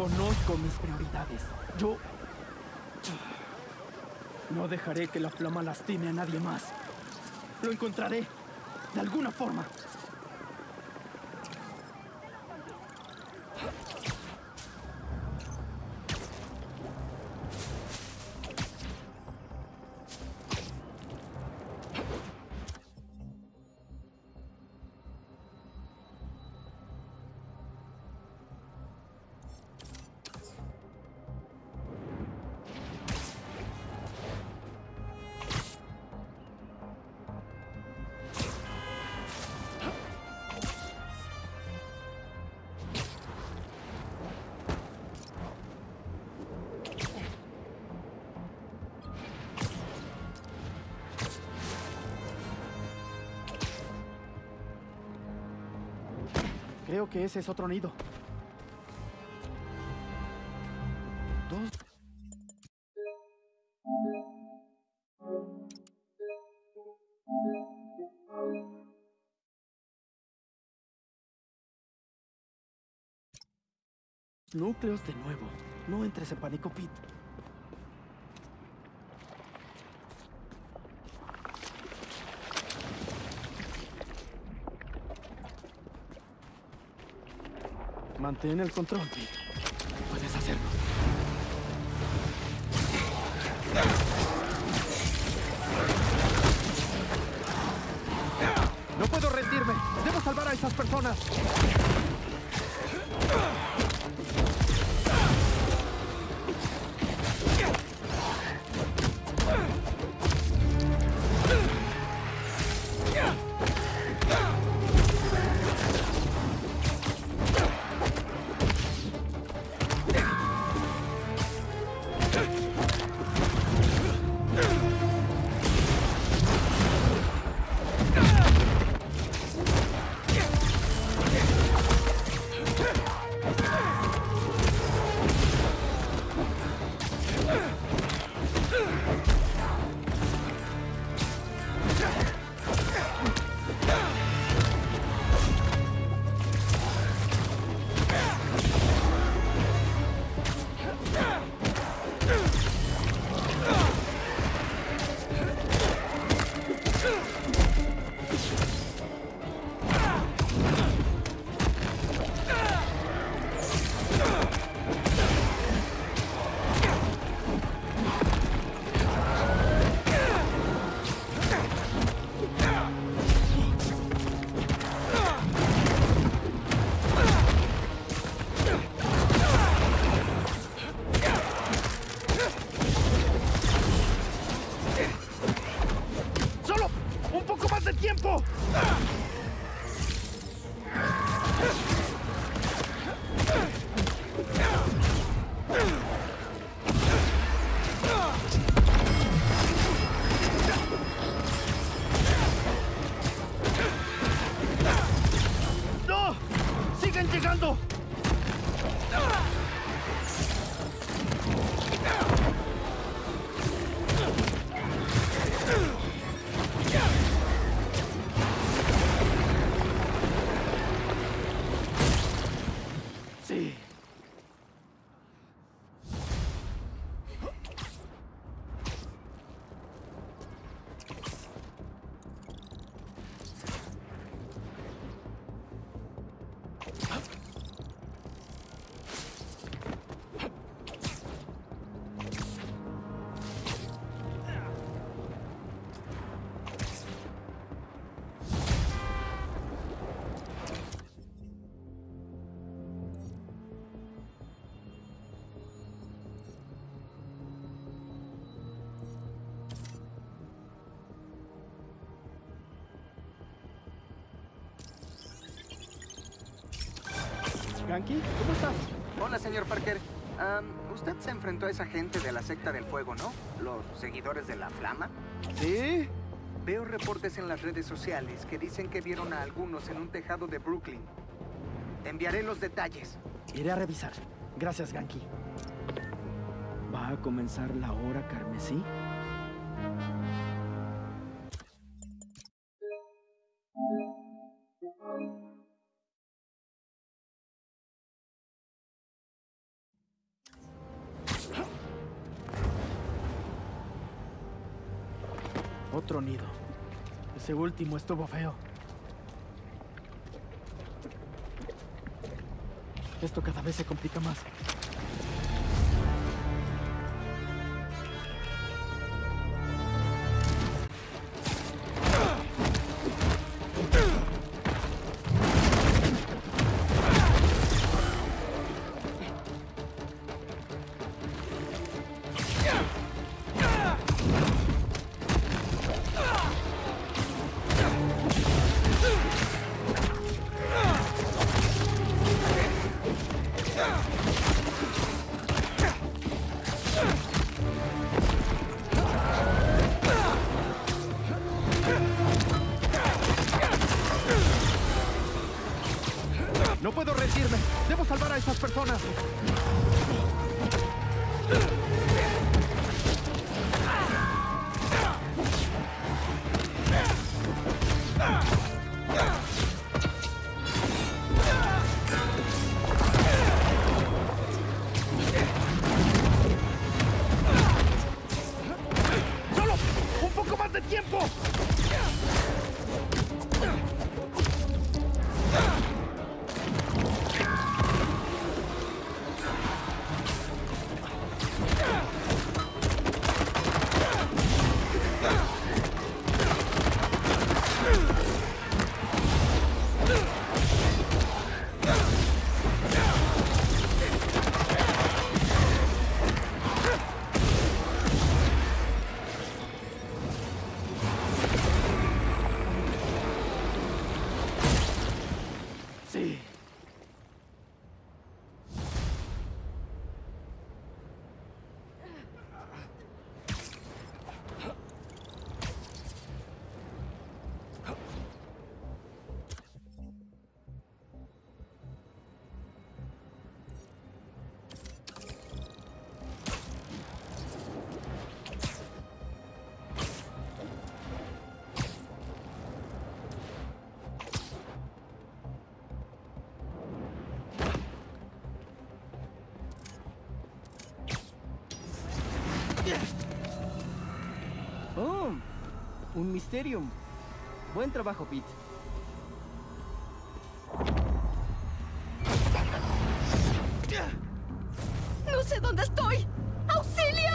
Conozco mis prioridades. Yo... No dejaré que la flama lastime a nadie más. Lo encontraré. De alguna forma. Que ese es otro nido. Dos. Núcleos de nuevo. No entres en pánico, Pete. Mantén el control, Pete. Puedes hacerlo. No puedo rendirme. Debo salvar a esas personas. Ganky, ¿cómo estás? Hola, señor Parker. Usted se enfrentó a esa gente de la secta del fuego, ¿no? Los seguidores de la flama. ¿Sí? Veo reportes en las redes sociales que dicen que vieron a algunos en un tejado de Brooklyn. Te enviaré los detalles. Iré a revisar. Gracias, Ganky. ¿Va a comenzar la hora carmesí? Ese último estuvo feo. Esto cada vez se complica más. Ugh. Un Mysterium. Buen trabajo, Pete. ¡No sé dónde estoy! ¡Auxilio!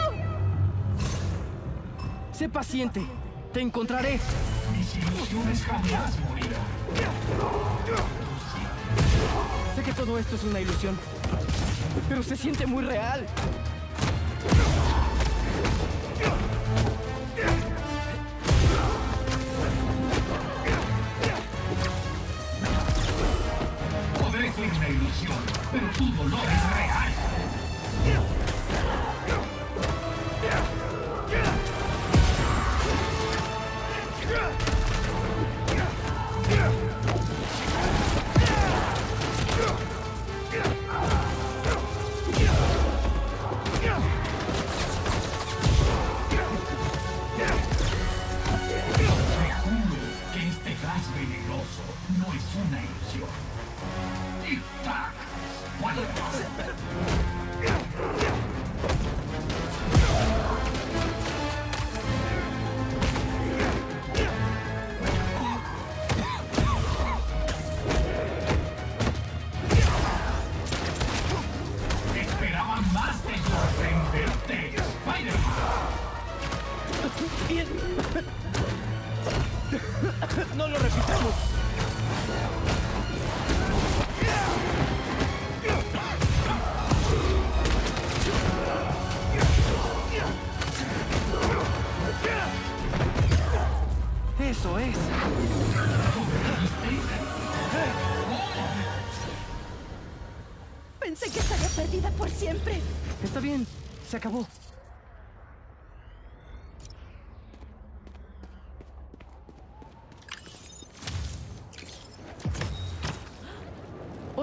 Sé paciente. Te encontraré. Sé que todo esto es una ilusión, pero se siente muy real. Pero tu dolor es real.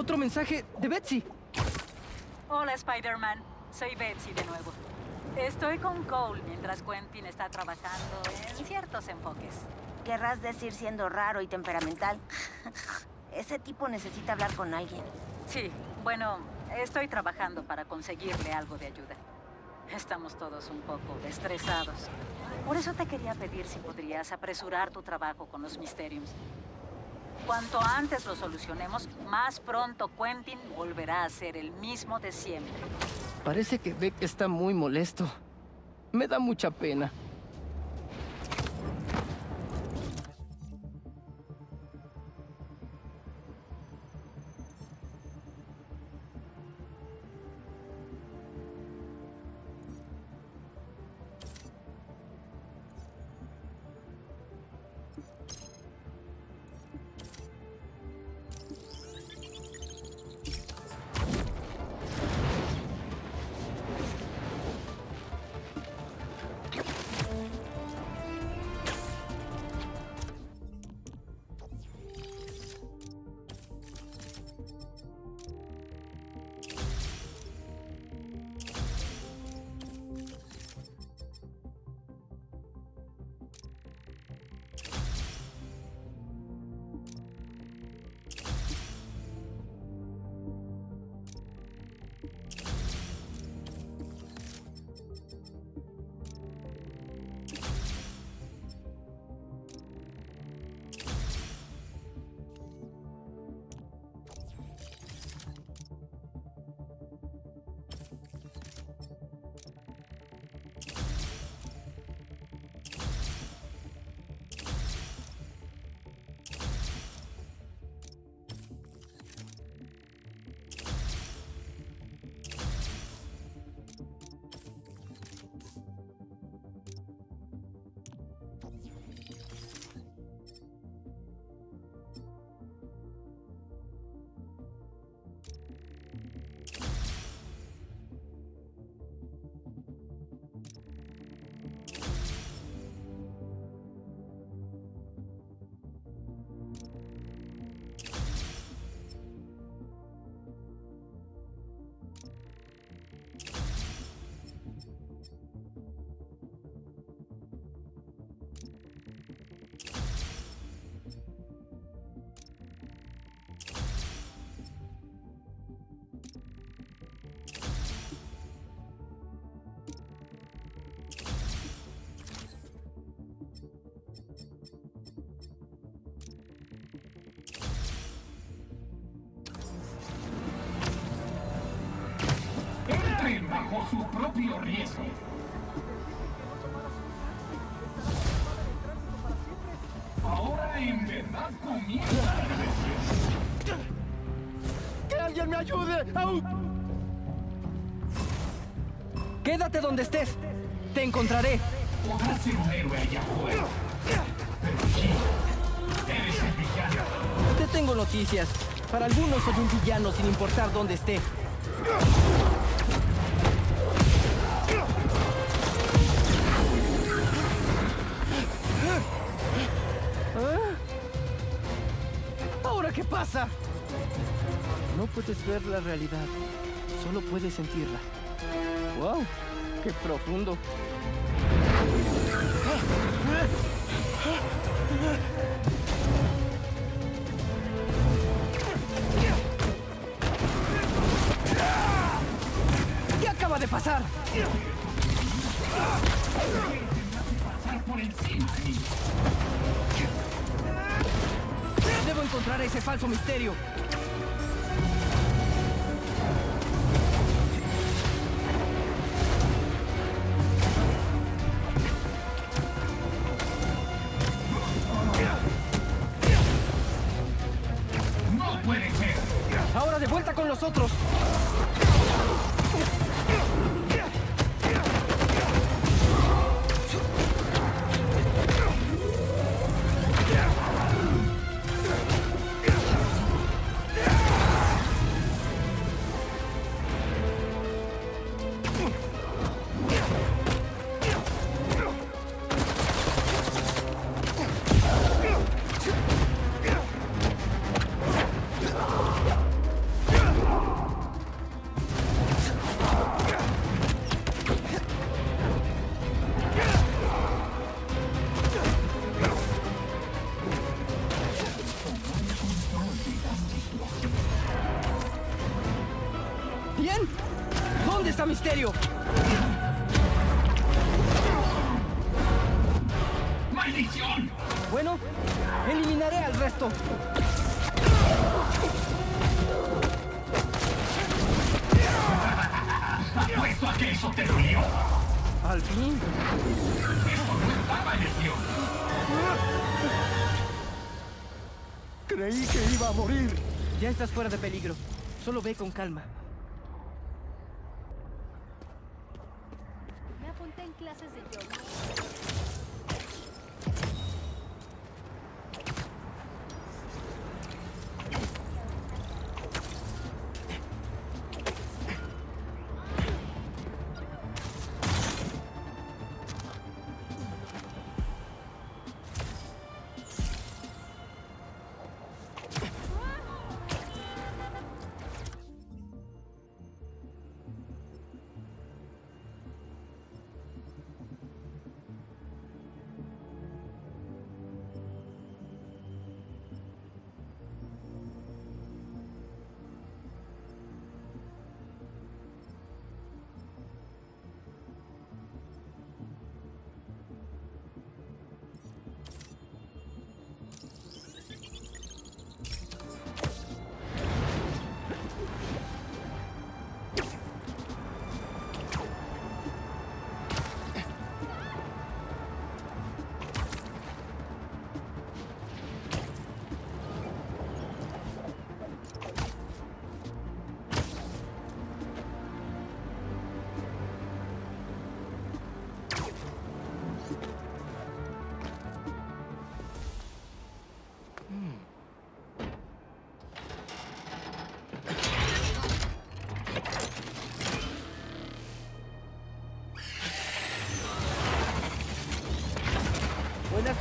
Otro mensaje de Betsy. Hola Spider-Man, soy Betsy de nuevo. Estoy con Cole mientras Quentin está trabajando en ciertos enfoques. Querrás decir siendo raro y temperamental. Ese tipo necesita hablar con alguien. Sí, bueno, estoy trabajando para conseguirle algo de ayuda. Estamos todos un poco estresados. Por eso te quería pedir si podrías apresurar tu trabajo con los Mysteriums. Cuanto antes lo solucionemos, más pronto Quentin volverá a ser el mismo de siempre. Parece que Beck está muy molesto. Me da mucha pena. Bajo su propio riesgo. Ahora en verdad comienza. ¡Que alguien me ayude! ¡Au! Quédate donde estés. Te encontraré. Podrás ser un héroe allá afuera. Pero sí, eres el villano. Te tengo noticias. Para algunos soy un villano sin importar dónde esté. Puedes ver la realidad, solo puedes sentirla. ¡Wow! ¡Qué profundo! ¿Qué acaba de pasar? Debo encontrar ese falso misterio. ¡Maldición! Bueno, eliminaré al resto. Apuesto a que eso te dolió. Al fin. Eso no estaba en. Creí que iba a morir. Ya estás fuera de peligro. Solo ve con calma.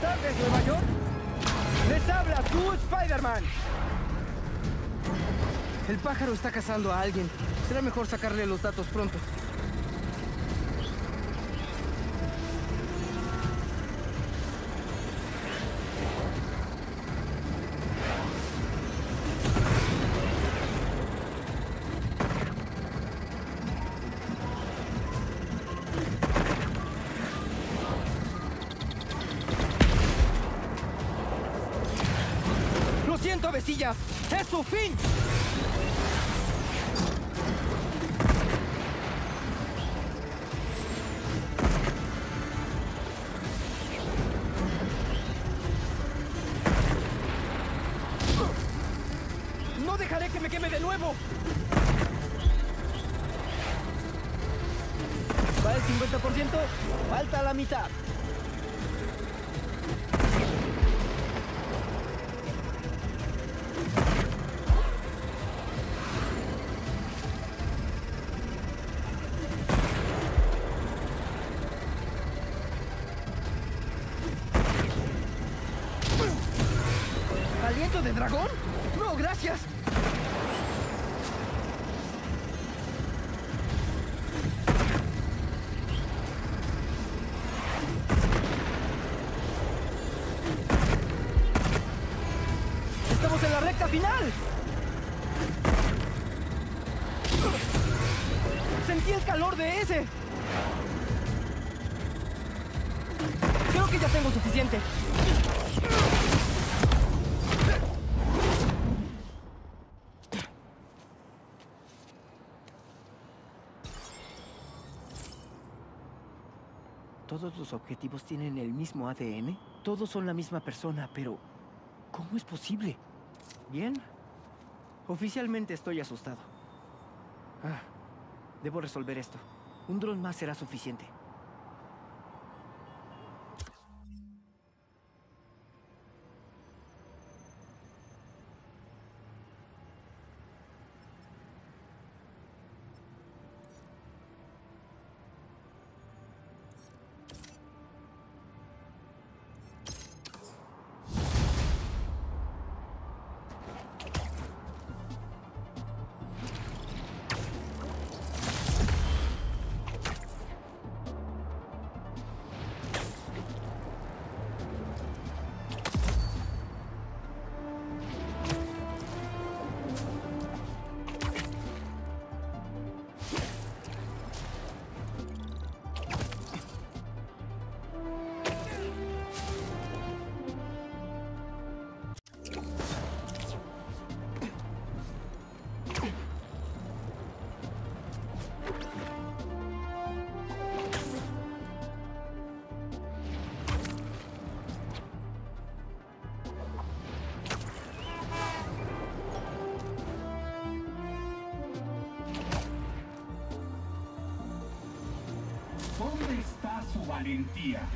Tardes, Nueva York. Les habla su Spider-Man. El pájaro está cazando a alguien. Será mejor sacarle los datos pronto. Fin! Final! ¡Sentí el calor de ese! Creo que ya tengo suficiente. ¿Todos los objetivos tienen el mismo ADN? Todos son la misma persona, pero ¿cómo es posible? Bien. Oficialmente estoy asustado. Ah, debo resolver esto. Un dron más será suficiente. Valentía.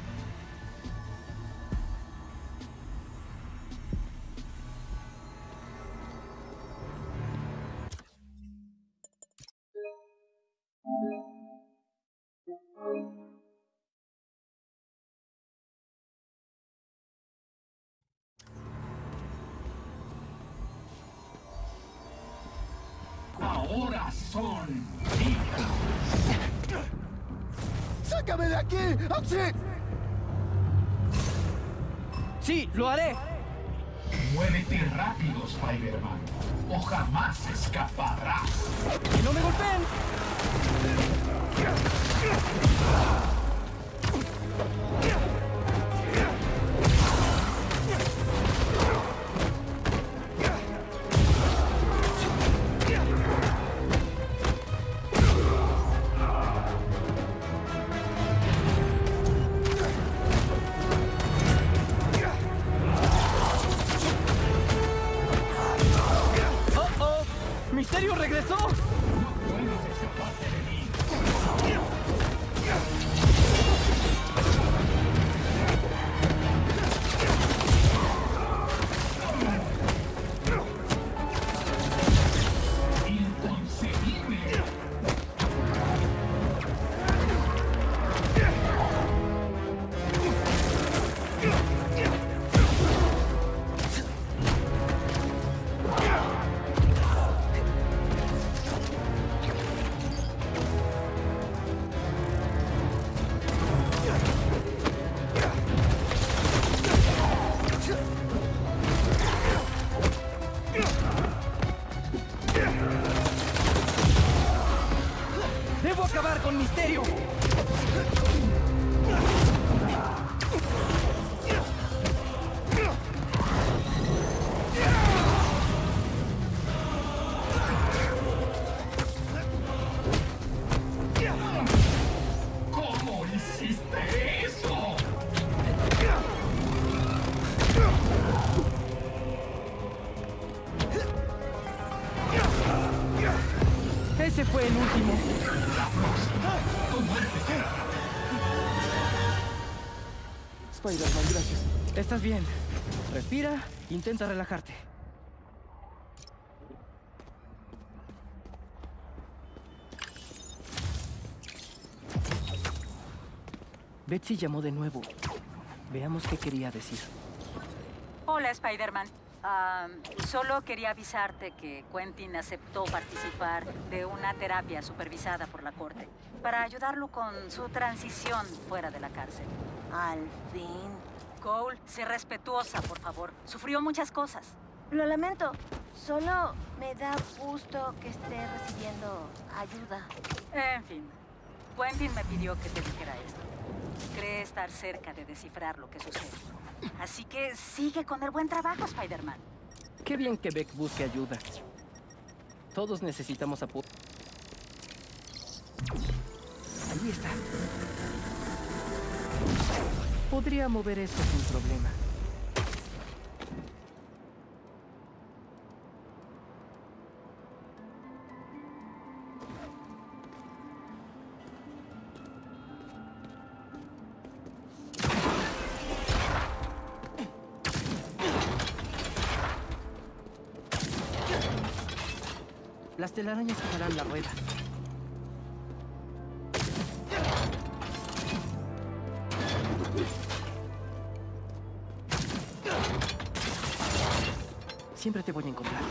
Aquí! ¡Auxi! Sí, lo haré. Muévete rápido, Spider-Man, o jamás escaparás. ¡Que no me golpeen! Último. Spider-Man, gracias. Estás bien. Respira, intenta relajarte. Betsy llamó de nuevo. Veamos qué quería decir. Hola, Spider-Man. Solo quería avisarte que Quentin aceptó participar de una terapia supervisada por la corte para ayudarlo con su transición fuera de la cárcel. Al fin. Cole, sé respetuosa, por favor. Sufrió muchas cosas. Lo lamento. Solo me da gusto que esté recibiendo ayuda. En fin, Quentin me pidió que te dijera esto. Cree estar cerca de descifrar lo que sucede. Así que sigue con el buen trabajo, Spider-Man. Qué bien que Beck busque ayuda. Todos necesitamos apoyo. Ahí está. Podría mover eso sin problema. Las telarañas quitarán la rueda. Siempre te voy a encontrar.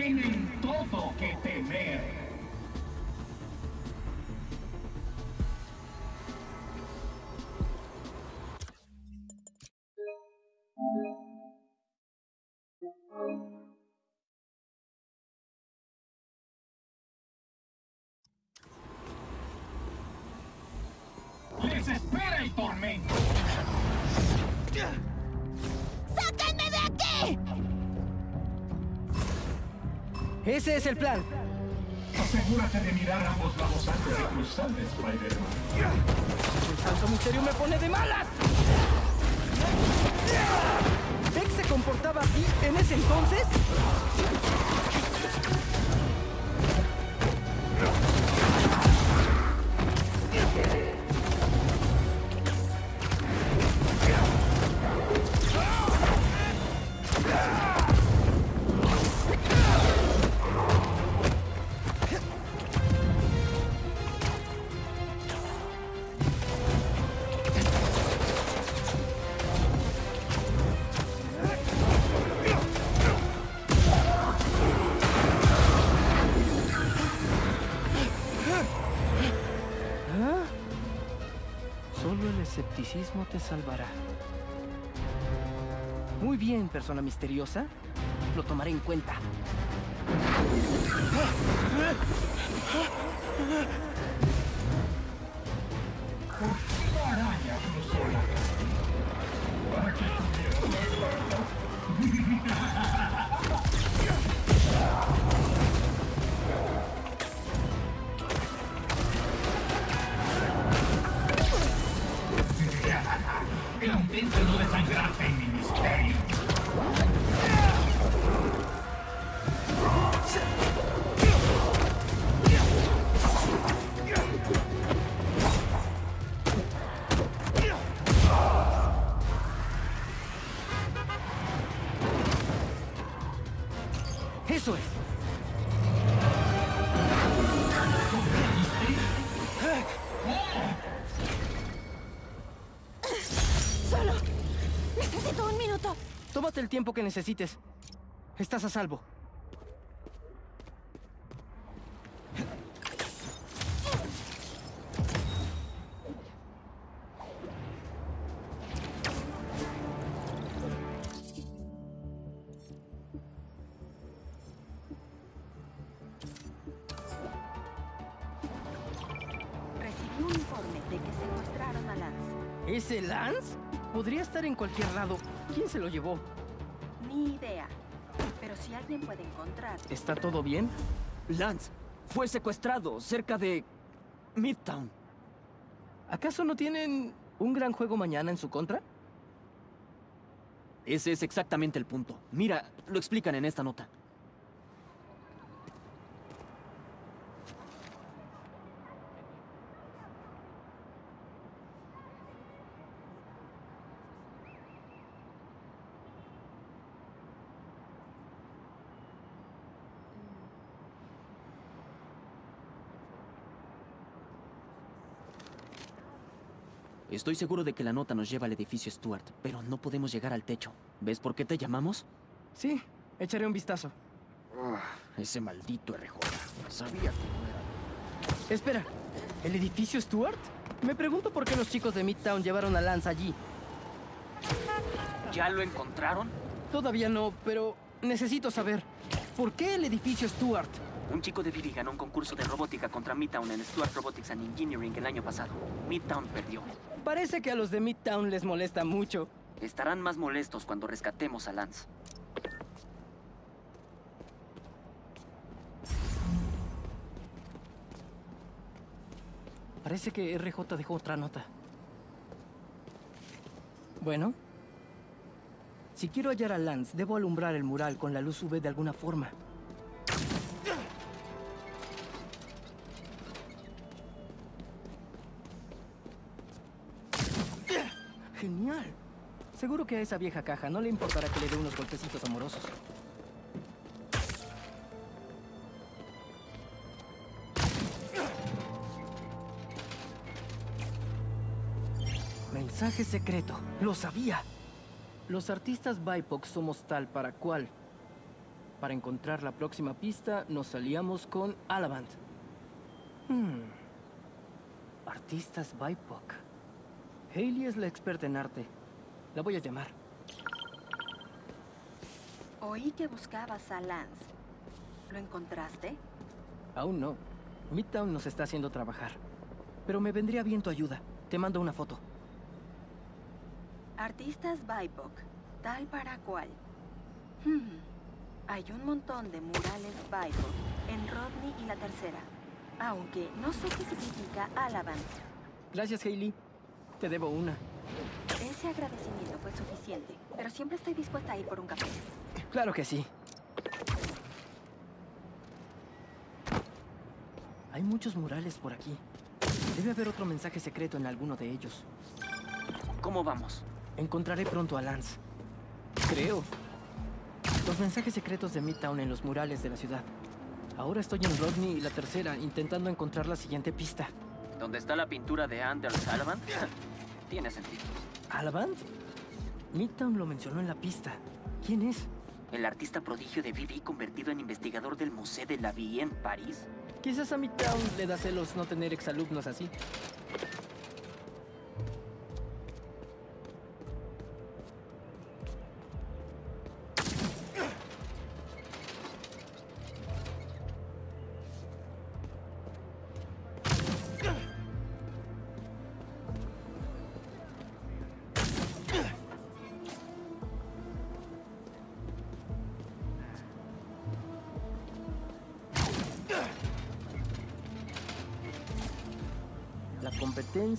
Tienen todo que temer. ¡Les espera el tormento! ¡Sáquenme de aquí! Ese es el plan. Asegúrate de mirar ambos lados antes de cruzar, Spider-Man. El santo misterio me pone de malas. ¿Vex se comportaba así en ese entonces? Escepticismo te salvará. Muy bien, persona misteriosa. Lo tomaré en cuenta. El tiempo que necesites. Estás a salvo. Recibí un informe de que secuestraron a Lance. ¿Ese Lance? Podría estar en cualquier lado. ¿Quién se lo llevó? Ni idea. Pero si alguien puede encontrar... ¿Está todo bien? Lance fue secuestrado cerca de Midtown. ¿Acaso no tienen un gran juego mañana en su contra? Ese es exactamente el punto. Mira, lo explican en esta nota. Estoy seguro de que la nota nos lleva al edificio Stuart, pero no podemos llegar al techo. ¿Ves por qué te llamamos? Sí, echaré un vistazo. Ese maldito RJ. Sabía cómo era. Espera, ¿el edificio Stuart? Me pregunto por qué los chicos de Midtown llevaron a Lance allí. ¿Ya lo encontraron? Todavía no, pero necesito saber. ¿Por qué el edificio Stuart? Un chico de Diddy ganó un concurso de robótica contra Midtown en Stuart Robotics and Engineering el año pasado. Midtown perdió. Parece que a los de Midtown les molesta mucho. Estarán más molestos cuando rescatemos a Lance. Parece que RJ dejó otra nota. Bueno. Si quiero hallar a Lance, debo alumbrar el mural con la luz UV de alguna forma. Seguro que a esa vieja caja no le importará que le dé unos golpecitos amorosos. Mensaje secreto. Lo sabía. Los artistas BIPOC somos tal para cual. Para encontrar la próxima pista, nos salíamos con Alavant. Hmm. Artistas BIPOC. Hailey es la experta en arte. La voy a llamar. Oí que buscabas a Lance. ¿Lo encontraste? Aún no. Midtown nos está haciendo trabajar. Pero me vendría bien tu ayuda. Te mando una foto. Artistas BIPOC, tal para cual. Hmm. Hay un montón de murales BIPOC en Rodney y la tercera. Aunque no sé qué significa Alavant. Gracias, Hailey. Te debo una. Ese agradecimiento fue suficiente, pero siempre estoy dispuesta a ir por un café. Claro que sí. Hay muchos murales por aquí. Debe haber otro mensaje secreto en alguno de ellos. ¿Cómo vamos? Encontraré pronto a Lance. Creo. Los mensajes secretos de Midtown en los murales de la ciudad. Ahora estoy en Rodney y la tercera, intentando encontrar la siguiente pista. ¿Dónde está la pintura de Anders Salvan? Tiene sentido. ¿Alavant? Midtown lo mencionó en la pista. ¿Quién es? ¿El artista prodigio de Vivi convertido en investigador del Museo de la Vie en París? Quizás a Midtown le da celos no tener exalumnos así.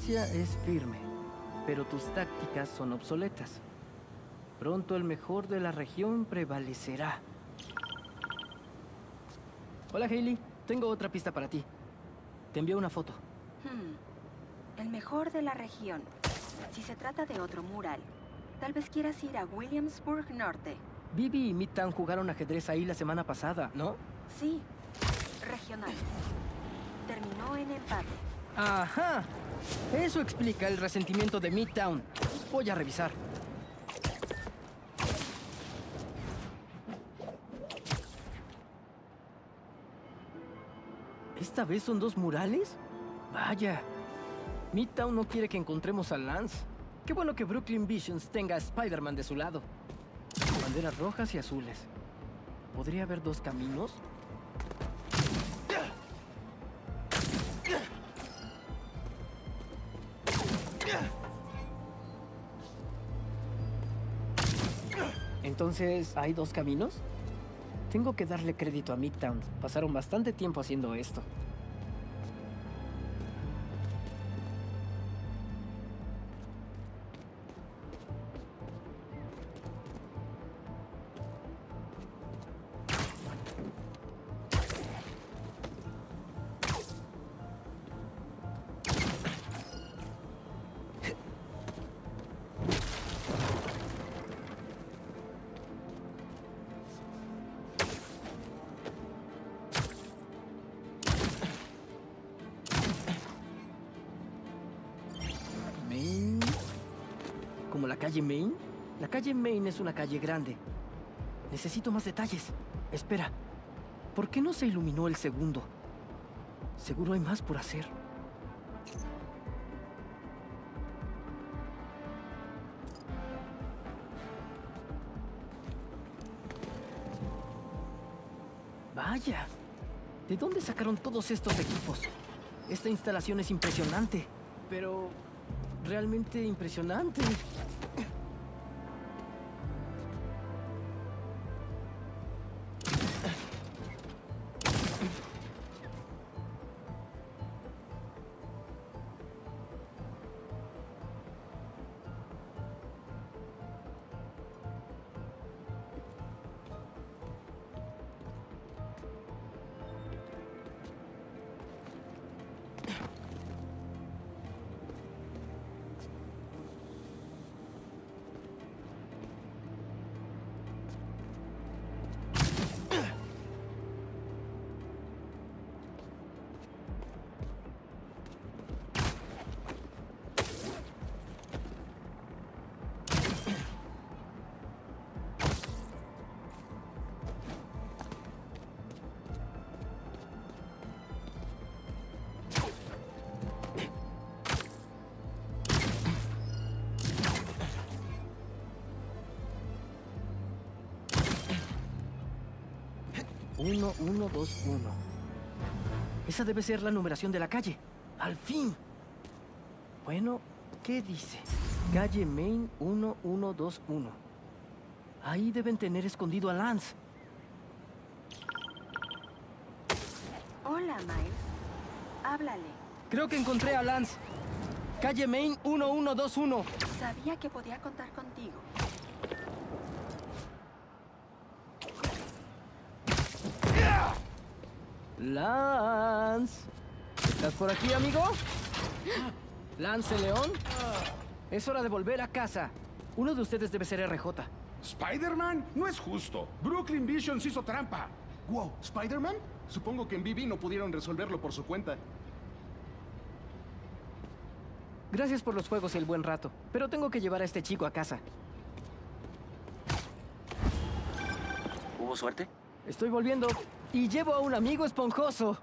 Competencia es firme, pero tus tácticas son obsoletas. Pronto el mejor de la región prevalecerá. Hola, Hailey. Tengo otra pista para ti. Te envío una foto. Hmm. El mejor de la región. Si se trata de otro mural, tal vez quieras ir a Williamsburg Norte. Vivi y Midtown jugaron ajedrez ahí la semana pasada, ¿no? Sí, regional. Terminó en empate. Ajá. Eso explica el resentimiento de Midtown. Voy a revisar. ¿Esta vez son dos murales? Vaya. Midtown no quiere que encontremos a Lance. Qué bueno que Brooklyn Visions tenga a Spider-Man de su lado. Banderas rojas y azules. ¿Podría haber dos caminos? Entonces, ¿hay dos caminos? Tengo que darle crédito a Midtown. Pasaron bastante tiempo haciendo esto. ¿Como la calle Main? La calle Main es una calle grande. Necesito más detalles. Espera. ¿Por qué no se iluminó el segundo? Seguro hay más por hacer. Vaya. ¿De dónde sacaron todos estos equipos? Esta instalación es impresionante. Pero... Realmente impresionante. 1121. Esa debe ser la numeración de la calle. ¡Al fin! Bueno, ¿qué dice? Calle Main 1121. Ahí deben tener escondido a Lance. Hola, Miles. Háblale. Creo que encontré a Lance. Calle Main 1121. Sabía que podía contar contigo. Lance. ¿Estás por aquí, amigo? Lance León. Es hora de volver a casa. Uno de ustedes debe ser RJ. ¿Spider-Man? No es justo. Brooklyn Visions hizo trampa. Wow, ¿Spider-Man? Supongo que en BB no pudieron resolverlo por su cuenta. Gracias por los juegos y el buen rato, pero tengo que llevar a este chico a casa. ¿Hubo suerte? Estoy volviendo y llevo a un amigo esponjoso.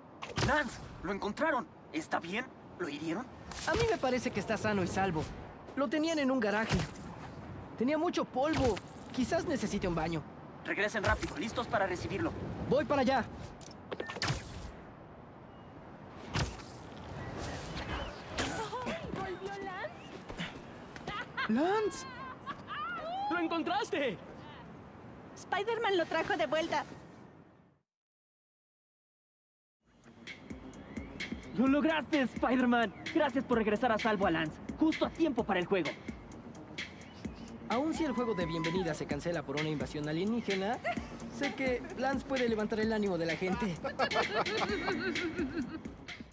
Lance, lo encontraron. ¿Está bien? ¿Lo hirieron? A mí me parece que está sano y salvo. Lo tenían en un garaje. Tenía mucho polvo. Quizás necesite un baño. Regresen rápido, listos para recibirlo. Voy para allá. ¿Volvió Lance? ¡Lance! ¡Lo encontraste! Spider-Man lo trajo de vuelta. ¡Lo lograste, Spider-Man! Gracias por regresar a salvo a Lance. Justo a tiempo para el juego. Aun si el juego de bienvenida se cancela por una invasión alienígena, sé que Lance puede levantar el ánimo de la gente.